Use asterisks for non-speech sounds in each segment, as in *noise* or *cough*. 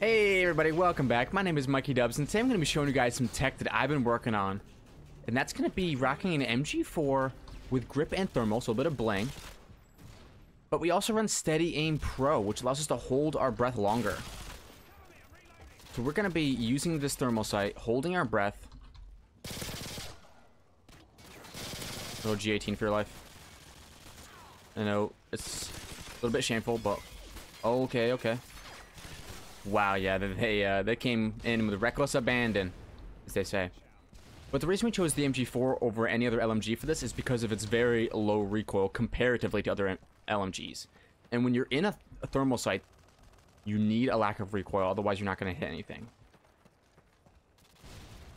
Hey everybody, welcome back. My name is Mikey Dubs, and today I'm going to be showing you guys some tech that I've been working on. And that's going to be rocking an MG4 with grip and thermal, so a bit of bling. But we also run Steady Aim Pro, which allows us to hold our breath longer. So we're going to be using this thermal sight, holding our breath. Little G18 for your life. I know, it's a little bit shameful, but okay, okay. Wow, yeah, they uh, they came in with reckless abandon, as they say. But the reason we chose the MG4 over any other LMG for this is because of its very low recoil comparatively to other LMGs. And when you're in a, a thermal sight, you need a lack of recoil, otherwise you're not going to hit anything.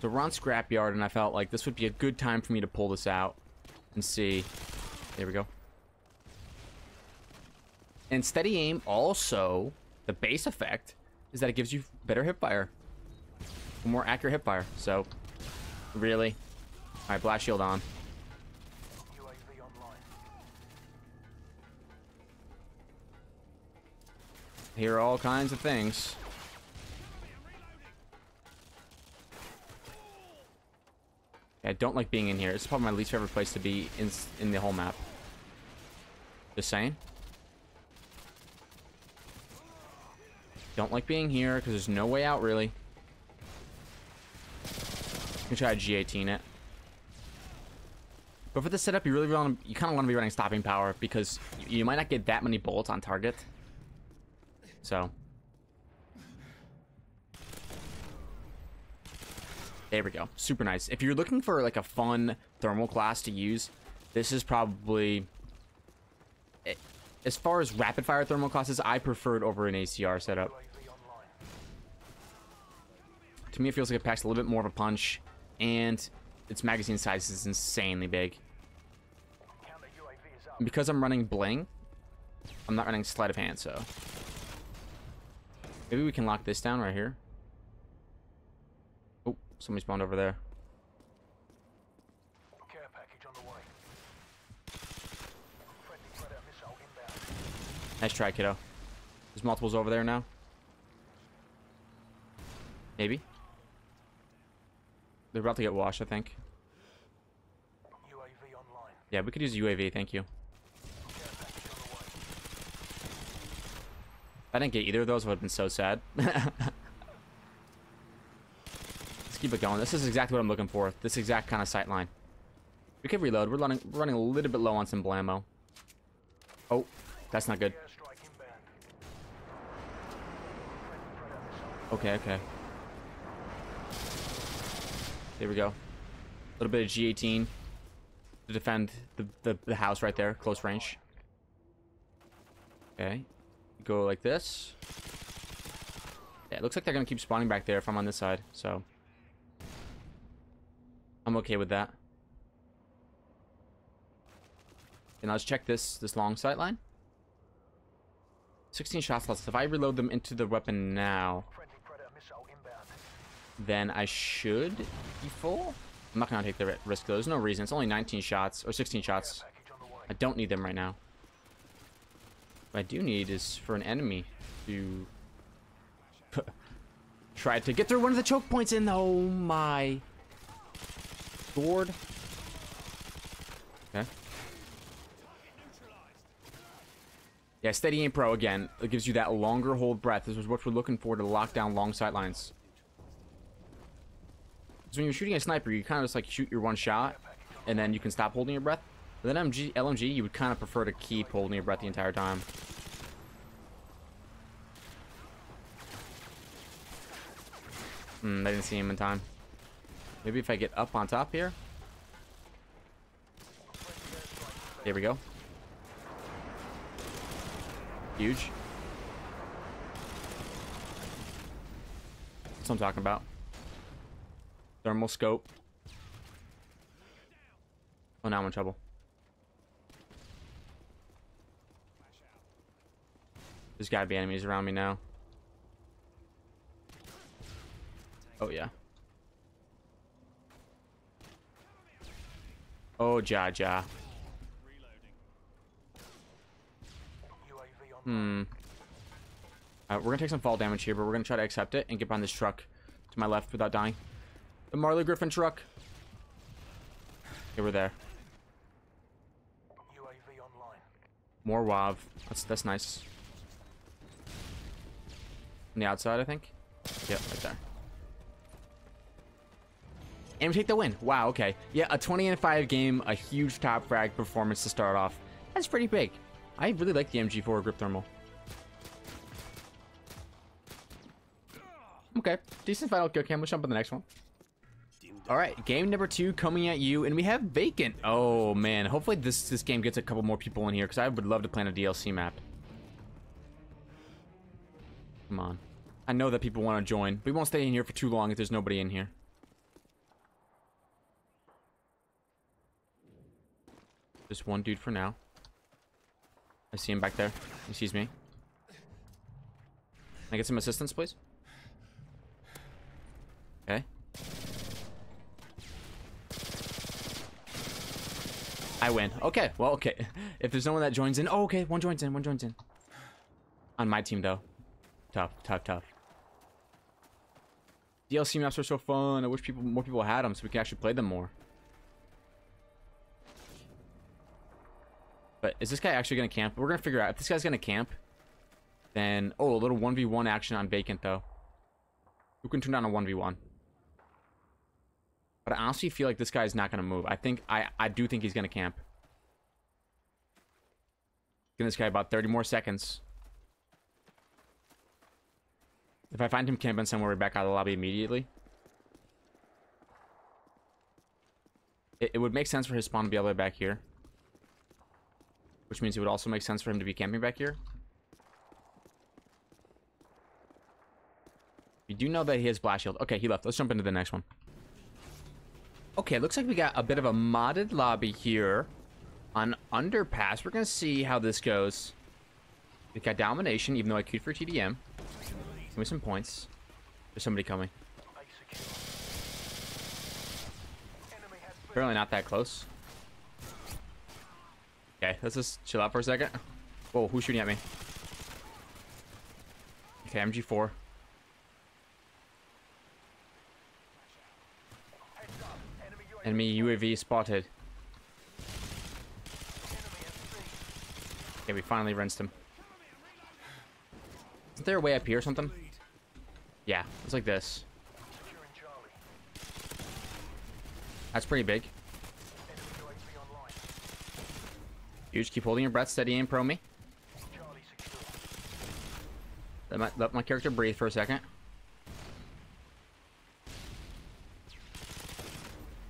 So we're on Scrapyard, and I felt like this would be a good time for me to pull this out and see. There we go. And steady aim also, the base effect is that it gives you better hip fire. More accurate hip fire. So, really? Alright, blast shield on. Hear all kinds of things. I don't like being in here. It's probably my least favorite place to be in, in the whole map. Just saying. Don't like being here because there's no way out really. You can try G18 it. But for the setup, you really want to, you kind of want to be running stopping power because you, might not get that many bullets on target. So. There we go. Super nice. If you're looking for like a fun thermal class to use, this is probably eh, as far as rapid fire thermal classes, I preferred over an ACR setup. To me, it feels like it packs a little bit more of a punch, and its magazine size is insanely big. Because I'm running Bling, I'm not running Sleight of Hand, so... Maybe we can lock this down right here. Oh, somebody spawned over there. Nice try, kiddo. There's multiples over there now. Maybe. They're about to get washed, I think. Yeah, we could use UAV, thank you. If I didn't get either of those, would have been so sad. *laughs* Let's keep it going. This is exactly what I'm looking for. This exact kind of sight line. We could reload. We're running, we're running a little bit low on some blammo. Oh, that's not good. Okay, okay. There we go. A little bit of G18 to defend the, the, the house right there, close range. Okay. Go like this. Yeah, it looks like they're going to keep spawning back there if I'm on this side, so... I'm okay with that. And let's check this this long sight line. 16 shots left. If I reload them into the weapon now, then I should be full. I'm not going to take the risk, though. There's no reason. It's only 19 shots, or 16 shots. I don't need them right now. What I do need is for an enemy to *laughs* try to get through one of the choke points in. Oh my lord. Okay. Yeah, Steady Aim Pro, again, it gives you that longer hold breath. This is what we're looking for to lock down long sight lines. So when you're shooting a sniper, you kind of just like shoot your one shot, and then you can stop holding your breath. But then MG, LMG, you would kind of prefer to keep holding your breath the entire time. Hmm, I didn't see him in time. Maybe if I get up on top here. There we go. Huge. That's what I'm talking about. Thermal scope. Oh, now I'm in trouble. There's gotta be enemies around me now. Oh, yeah. Oh, Ja Ja. Hmm. Uh, we're gonna take some fall damage here, but we're gonna try to accept it and get behind this truck to my left without dying. The Marley Griffin truck. Okay, we're there. UAV online. More UAV. That's that's nice. On the outside, I think. Yep, right there. And we take the win. Wow, okay. Yeah, a 20 and 5 game, a huge top frag performance to start off. That's pretty big. I really like the MG4 grip thermal. Okay, decent final kill cam. Let's jump on the next one. All right, game number two coming at you, and we have Vacant. Oh man, hopefully this this game gets a couple more people in here because I would love to play on a DLC map. Come on, I know that people want to join. We won't stay in here for too long if there's nobody in here. Just one dude for now. I see him back there. He sees me. Can I get some assistance, please? Okay. I win. Okay, well, okay. *laughs* If there's no one that joins in... Oh, okay, one joins in, one joins in. On my team, though. Tough, tough, tough. DLC maps are so fun. I wish people more people had them so we can actually play them more. But is this guy actually going to camp? We're going to figure out. If this guy's going to camp, then... Oh, a little 1v1 action on Vacant, though. Who can turn down a 1v1? But I honestly feel like this guy's not going to move. I think... I, I do think he's going to camp. Give this guy about 30 more seconds. If I find him camping somewhere, we're back out of the lobby immediately. It, it would make sense for his spawn to be all the way back here. Which means it would also make sense for him to be camping back here. We do know that he has blast shield. Okay, he left. Let's jump into the next one. Okay, looks like we got a bit of a modded lobby here on Underpass. We're going to see how this goes. We got Domination, even though I queued for TDM. Give me some points. There's somebody coming. Apparently not that close. Okay, let's just chill out for a second. Whoa, who's shooting at me? Okay, MG4. heads up. Enemy UAV. Spotted. Okay, we finally rinsed him. Isn't there a way up here or something? Yeah, it's like this. That's pretty big. Huge, keep holding your breath, steady aim, pro me. Let my, let my character breathe for a second.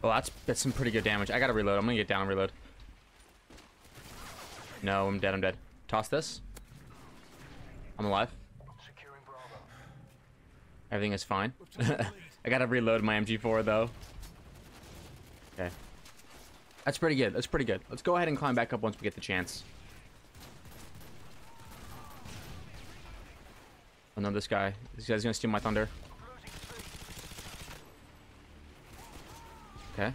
Oh, that's that's some pretty good damage. I gotta reload. I'm gonna get down and reload. No, I'm dead. I'm dead. Toss this. I'm alive. Everything is fine. *laughs* I gotta reload my MG4 though. Okay. That's pretty good. That's pretty good. Let's go ahead and climb back up once we get the chance. Oh no, this guy. This guy's gonna steal my thunder. Losing C. Okay.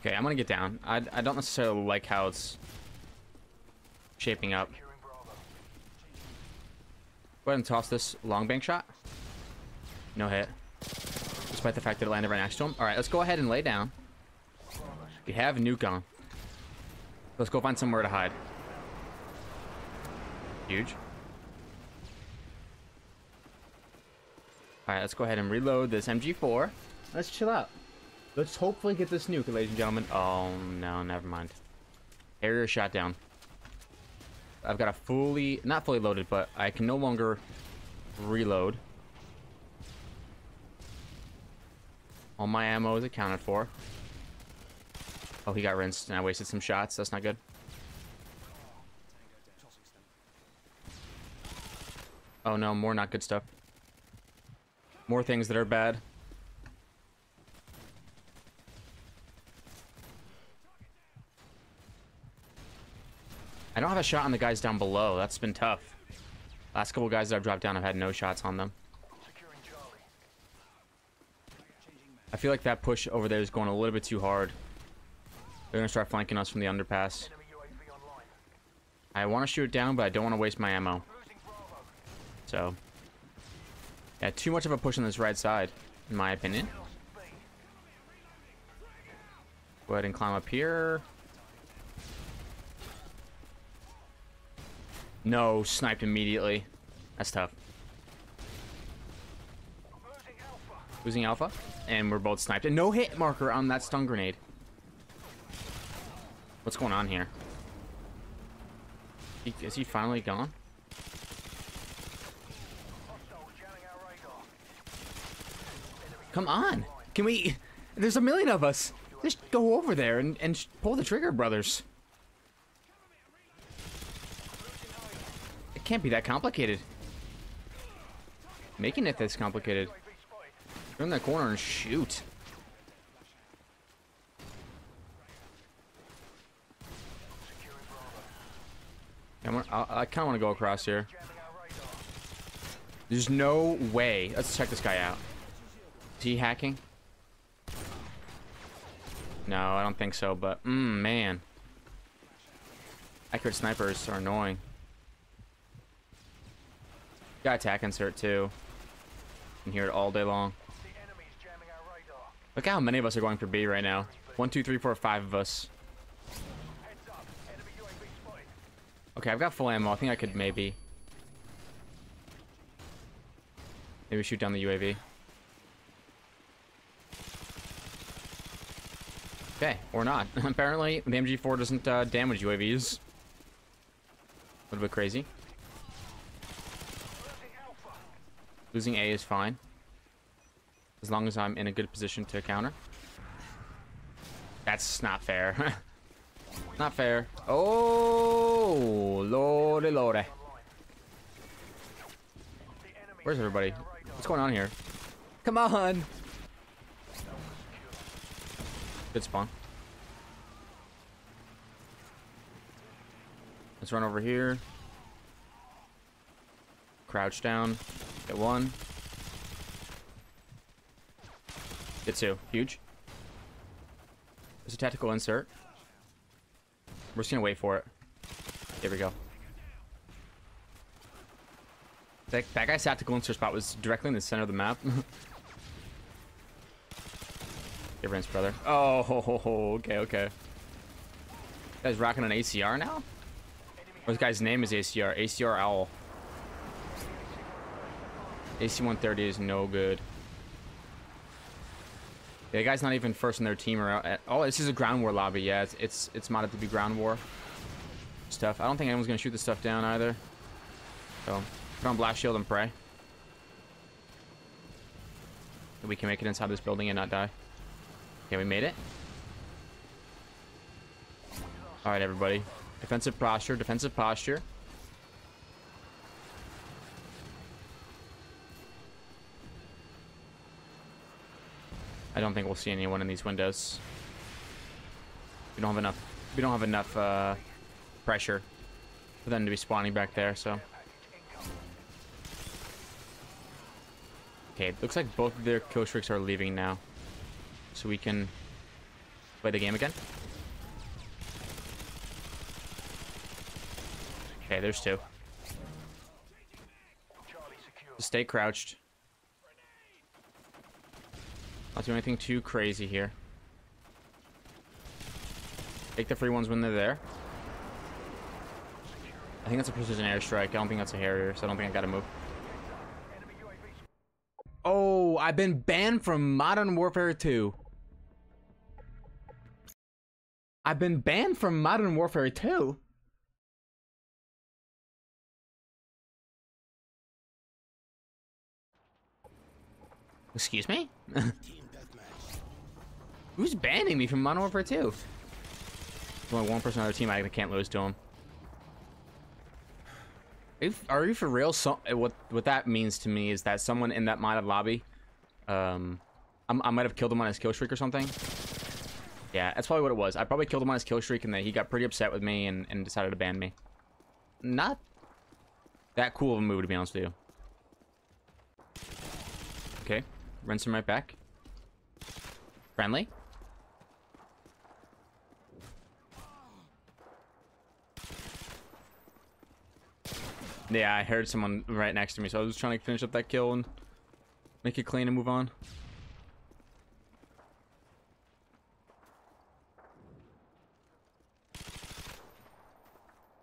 Okay, I'm gonna get down. I, I don't necessarily like how it's shaping up. Go ahead and toss this long bank shot. No hit. Despite the fact that it landed right next to him. Alright, let's go ahead and lay down. We have nuke on. Let's go find somewhere to hide. Huge. Alright, let's go ahead and reload this MG4. Let's chill out. Let's hopefully get this nuke, ladies and gentlemen. Oh, no, never mind. Area shot down. I've got a fully, not fully loaded, but I can no longer reload. All my ammo is accounted for. Oh, he got rinsed, and I wasted some shots. That's not good. Oh no, more not good stuff. More things that are bad. I don't have a shot on the guys down below. That's been tough. Last couple guys that I've dropped down, I've had no shots on them. I feel like that push over there is going a little bit too hard. They're gonna start flanking us from the underpass. I want to shoot it down, but I don't want to waste my ammo. So, yeah, too much of a push on this right side, in my opinion. Go ahead and climb up here. No, sniped immediately. That's tough. Losing Alpha. And we're both sniped. And no hit marker on that stun grenade. What's going on here? Is he finally gone? Come on. Can we... There's a million of us. Just go over there and, and pull the trigger, brothers. It can't be that complicated. Making it this complicated. Turn that corner and shoot. I, I, kind of want to go across here. There's no way. Let's check this guy out. Hacking? No, I don't think so, but, mmm, man. Accurate snipers are annoying. Got attack insert, too. Can hear it all day long. Look how many of us are going for B right now. One, two, three, four, five of us. Okay, I've got full ammo. I think I could maybe... Maybe shoot down the UAV. Okay, or not. *laughs* Apparently, the MG4 doesn't uh, damage UAVs. A little bit crazy. Losing A is fine. As long as I'm in a good position to counter. That's not fair. *laughs* not fair. Oh, lordy lordy. Where's everybody? What's going on here? Come on! Good spawn. Let's run over here. Crouch down. Get one. Get two. Huge. There's a tactical insert. We're just gonna wait for it. Here we go. That, that guy's tactical insert spot was directly in the center of the map. *laughs* Difference, brother. Oh, ho, ho, ho. okay, okay. Guy's rocking an ACR now? Or this guy's name is ACR. ACR Owl. AC-130 is no good. Yeah, the guy's not even first in their team or. Oh, this is a ground war lobby. Yeah, it's it's it's modded to be ground war stuff. I don't think anyone's gonna shoot this stuff down either. So put on blast shield and pray. That we can make it inside this building and not die. Okay, we made it. All right, everybody. Defensive posture. Defensive posture. I don't think we'll see anyone in these windows. We don't have enough. We don't have enough uh, pressure for them to be spawning back there. So okay, it looks like both of their kill streaks are leaving now, so we can play the game again. Okay, there's two. Just stay crouched. Not do anything too crazy here. Take the free ones when they're there. I think that's a precision airstrike. I don't think that's a Harrier, so I don't think I gotta move. Oh, I've been banned from Modern Warfare 2. I've been banned from Modern Warfare 2. Excuse me? *laughs* Who's banning me from Modern Warfare 2? There's only one person on the team I can't lose to him. If, are you for real? So, uh, what what that means to me is that someone in that modded lobby, um, I'm, I might have killed him on his kill streak or something. Yeah, that's probably what it was. I probably killed him on his kill streak, and then he got pretty upset with me and, and decided to ban me. Not that cool of a move, to be honest with you. Okay, rinse him right back. Friendly? Yeah, I heard someone right next to me, so I was trying to finish up that kill and make it clean and move on.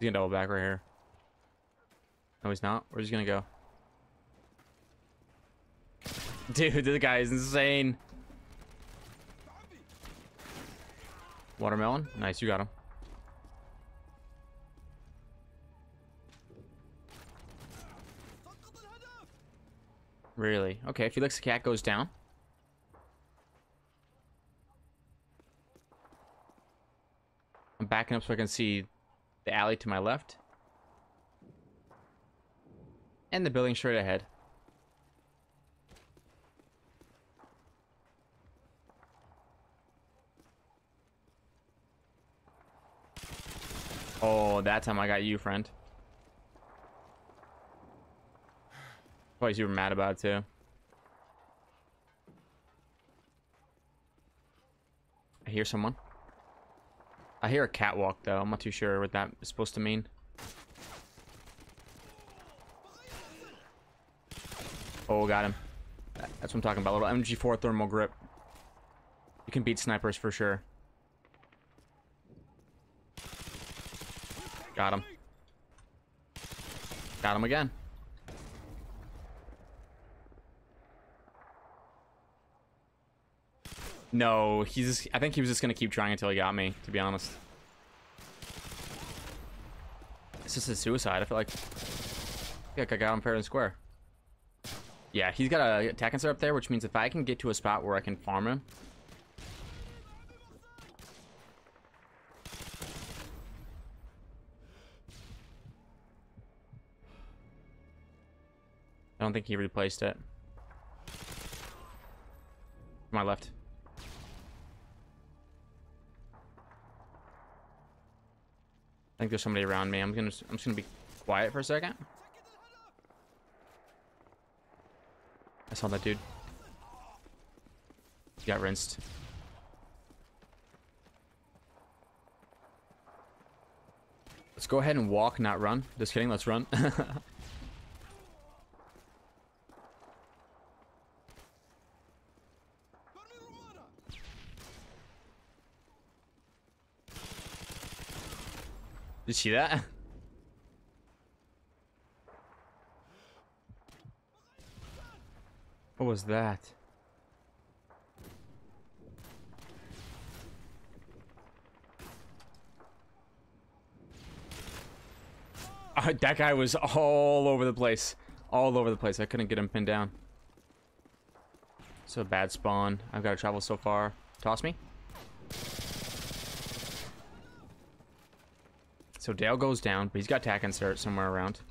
He's gonna double back right here. No, he's not. Where's he gonna go? Dude, *laughs* this guy is insane. Watermelon? Nice, you got him. Really? Okay, If Felix the cat goes down. I'm backing up so I can see the alley to my left. And the building straight ahead. Oh, that time I got you, friend. Probably super mad about it too. I hear someone. I hear a catwalk though. I'm not too sure what that is supposed to mean. Oh, got him. That's what I'm talking about. A little MG4 thermal grip. You can beat snipers for sure. Got him. Got him again. No, he's. I think he was just gonna keep trying until he got me. To be honest, it's just a suicide. I feel like. Yeah, I got him fair and square. Yeah, he's got a attack insert up there, which means if I can get to a spot where I can farm him. I don't think he replaced it. My left. Think there's somebody around me. I'm gonna I'm just gonna be quiet for a second. I saw that dude. He got rinsed. Let's go ahead and walk, not run. Just kidding, let's run. *laughs* you see that? What was that? Uh, that guy was all over the place. All over the place. I couldn't get him pinned down. So bad spawn. I've got to travel so far. Toss me. So Dale goes down, but he's got tack insert somewhere around.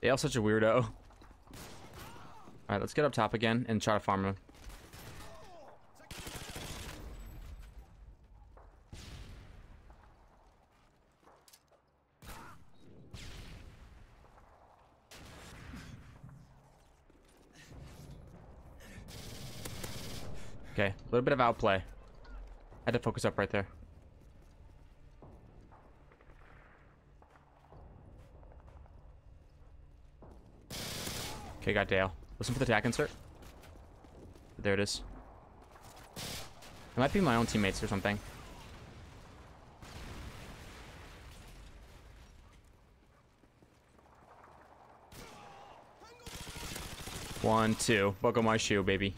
Dale's such a weirdo. *laughs* Alright, let's get up top again and try to farm him. Okay, a little bit of outplay. Had to focus up right there. Okay, got Dale. Listen for the attack insert. There it is. It might be my own teammates or something. One, two. Buckle my shoe, baby.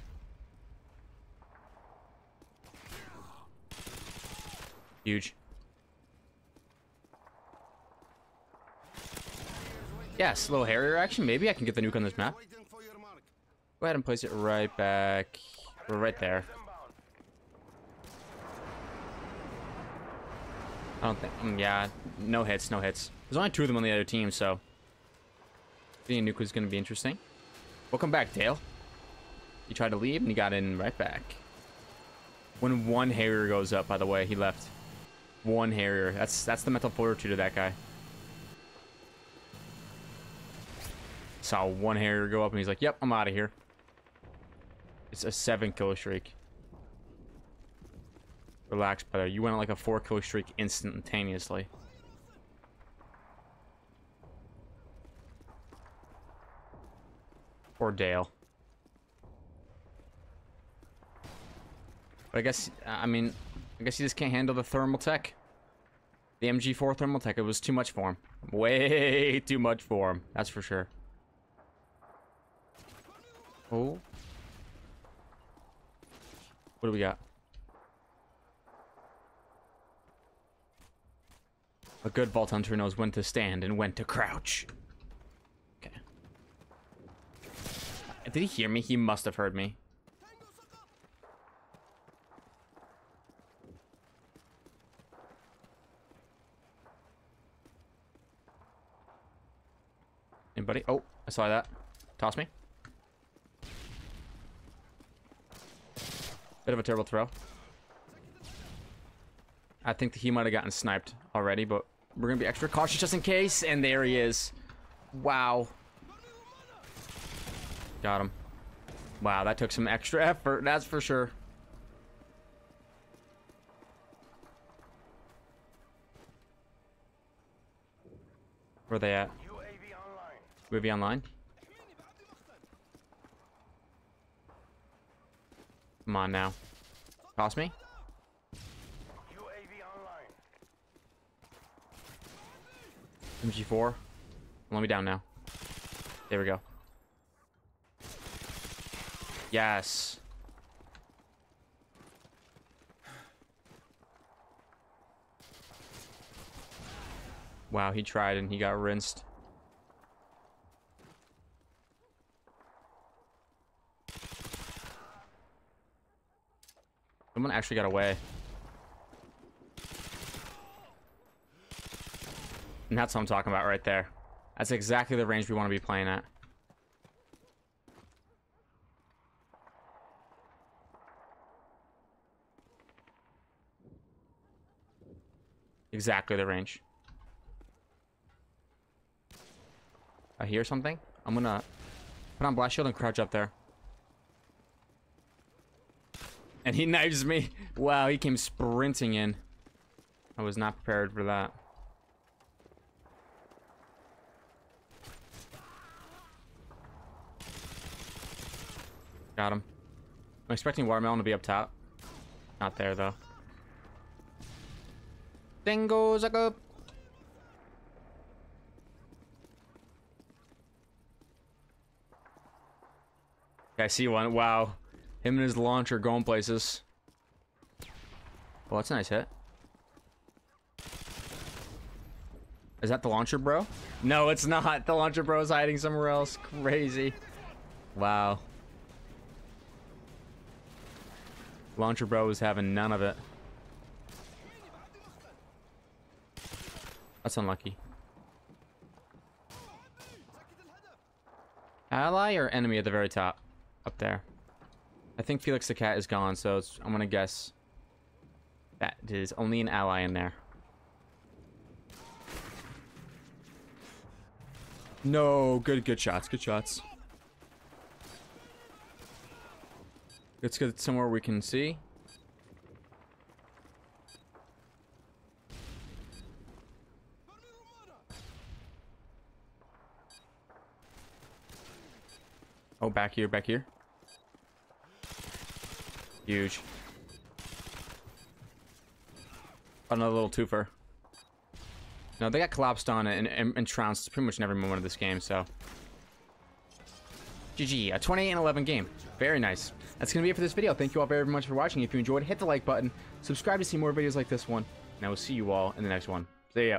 Huge. Yes, little Harrier action. Maybe I can get the nuke on this map. Go ahead and place it right back. Right there. I don't think. Mm, yeah, no hits, no hits. There's only two of them on the other team, so. Getting a nuke is going to be interesting. Welcome back, Dale. You tried to leave and you got in right back. When one Harrier goes up, by the way, he left. One Harrier. That's that's the mental fortitude of that guy. Saw one Harrier go up and he's like, yep, I'm out of here. It's a seven kill streak. Relax, brother. You went on like a four kill streak instantaneously. Or Dale. But I guess, I mean, I guess he just can't handle the thermal tech. The MG4 thermal tech, it was too much for him. Way *laughs* too much for him. That's for sure. Oh. What do we got? A good Vault Hunter knows when to stand and when to crouch. Okay. Did he hear me? He must have heard me. Anybody? Oh, I saw that. Toss me. Bit of a terrible throw. I think he might have gotten sniped already, but we're gonna be extra cautious just in case. And there he is. Wow. Got him. Wow, that took some extra effort, that's for sure. Where are they at? UAV online. Movie online? Come on now. Toss me? MG4. Let me down now. There we go. Yes. Wow, he tried and he got rinsed. Someone actually got away. And that's what I'm talking about right there. That's exactly the range we want to be playing at. Exactly the range. I hear something. I'm gonna put on blast shield and crouch up there. And he knives me. Wow, he came sprinting in. I was not prepared for that. Got him. I'm expecting Watermelon to be up top. Not there, though. Dingoes a go. I see one. Wow. Him and his launcher going places. Oh, that's a nice hit. Is that the launcher bro? No, it's not. *laughs* The launcher bro is hiding somewhere else. Crazy. Wow. Launcher bro is having none of it. That's unlucky. Ally or enemy at the very top? Up there. I think Felix the cat is gone, so I'm gonna guess that is only an ally in there. No, good, good shots, good shots. Let's get somewhere we can see. Oh, back here, back here. Huge. Another little twofer. No, they got collapsed on it and, and, and trounced pretty much in every moment of this game, so. GG, a 28 and 11 game. Very nice. That's going to be it for this video. Thank you all very much for watching. If you enjoyed, hit the like button, subscribe to see more videos like this one, and I will see you all in the next one. See ya.